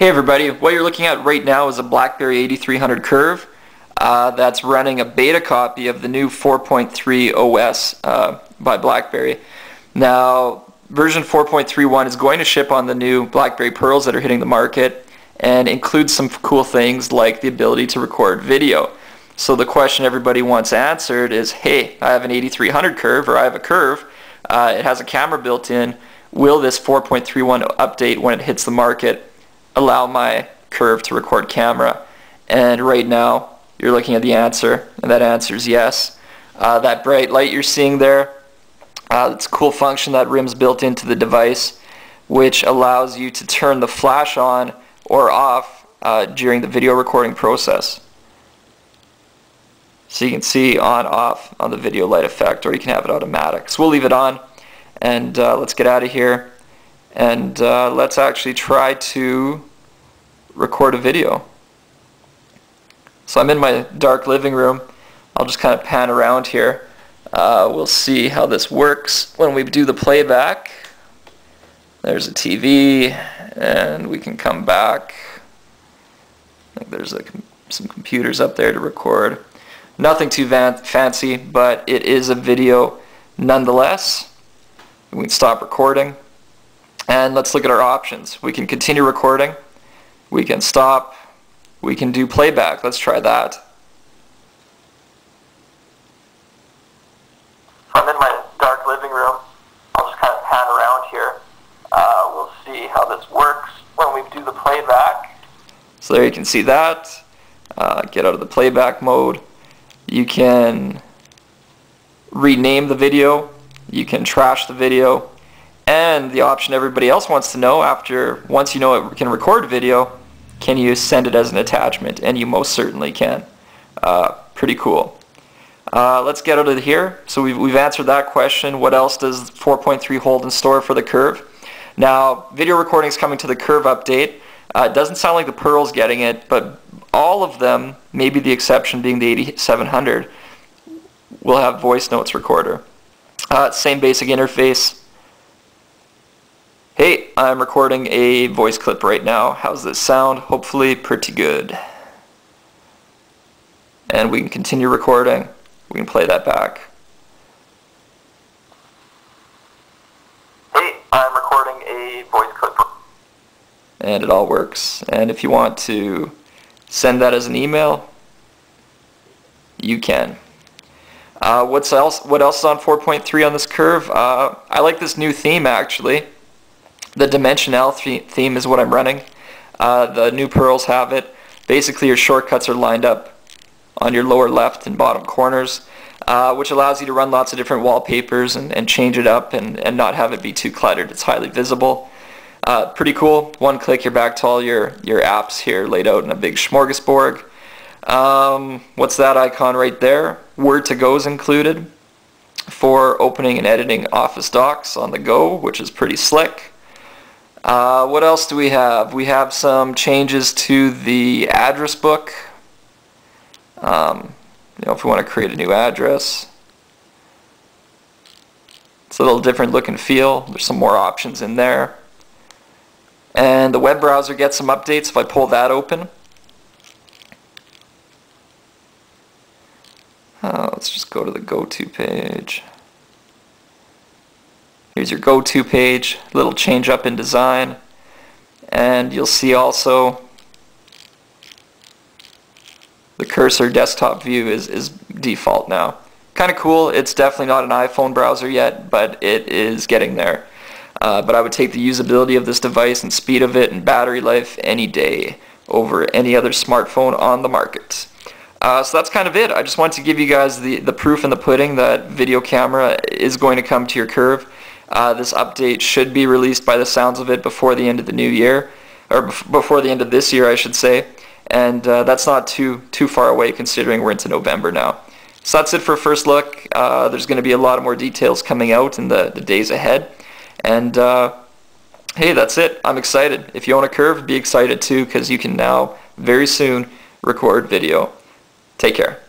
Hey everybody, what you're looking at right now is a BlackBerry 8300 Curve uh, that's running a beta copy of the new 4.3 OS uh, by BlackBerry. Now, version 4.31 is going to ship on the new BlackBerry Pearls that are hitting the market and includes some cool things like the ability to record video. So the question everybody wants answered is, hey, I have an 8300 Curve or I have a Curve, uh, it has a camera built in, will this 4.31 update when it hits the market allow my curve to record camera. And right now, you're looking at the answer, and that answer is yes. Uh, that bright light you're seeing there, uh, it's a cool function that RIM's built into the device, which allows you to turn the flash on or off uh, during the video recording process. So you can see on off on the video light effect or you can have it automatic. So we'll leave it on and uh, let's get out of here and uh, let's actually try to record a video. So I'm in my dark living room. I'll just kind of pan around here. Uh, we'll see how this works when we do the playback. There's a TV and we can come back. I think there's a, some computers up there to record. Nothing too fancy, but it is a video nonetheless. We can stop recording. And let's look at our options. We can continue recording. We can stop. We can do playback. Let's try that. I'm in my dark living room. I'll just kind of pan around here. Uh, we'll see how this works when we do the playback. So there you can see that. Uh, get out of the playback mode. You can rename the video. You can trash the video. And the option everybody else wants to know after, once you know it can record video, can you send it as an attachment? And you most certainly can. Uh, pretty cool. Uh, let's get out of here. So we've, we've answered that question. What else does 4.3 hold in store for the Curve? Now, video recording is coming to the Curve update. Uh, it doesn't sound like the Pearl's getting it, but all of them, maybe the exception being the 8700, will have voice notes recorder. Uh, same basic interface, Hey, I'm recording a voice clip right now. How's this sound? Hopefully pretty good. And we can continue recording. We can play that back. Hey, I'm recording a voice clip. And it all works. And if you want to send that as an email, you can. Uh, what's else? What else is on 4.3 on this curve? Uh, I like this new theme actually. The Dimensional theme is what I'm running. Uh, the new Pearls have it. Basically your shortcuts are lined up on your lower left and bottom corners, uh, which allows you to run lots of different wallpapers and, and change it up and, and not have it be too cluttered. It's highly visible. Uh, pretty cool. One click, you're back to all your, your apps here laid out in a big smorgasbord. Um, what's that icon right there? Word to go is included for opening and editing Office Docs on the go, which is pretty slick. Uh, what else do we have? We have some changes to the address book. Um, you know, if we want to create a new address. It's a little different look and feel. There's some more options in there. And the web browser gets some updates if I pull that open. Uh, let's just go to the go-to page. Here's your go-to page, little change up in design. And you'll see also the cursor desktop view is, is default now. Kind of cool. It's definitely not an iPhone browser yet, but it is getting there. Uh, but I would take the usability of this device and speed of it and battery life any day over any other smartphone on the market. Uh, so that's kind of it. I just wanted to give you guys the, the proof in the pudding that video camera is going to come to your curve. Uh, this update should be released by the sounds of it before the end of the new year, or before the end of this year, I should say. And uh, that's not too too far away considering we're into November now. So that's it for first look. Uh, there's going to be a lot of more details coming out in the, the days ahead. And uh, hey, that's it. I'm excited. If you own a Curve, be excited too because you can now very soon record video. Take care.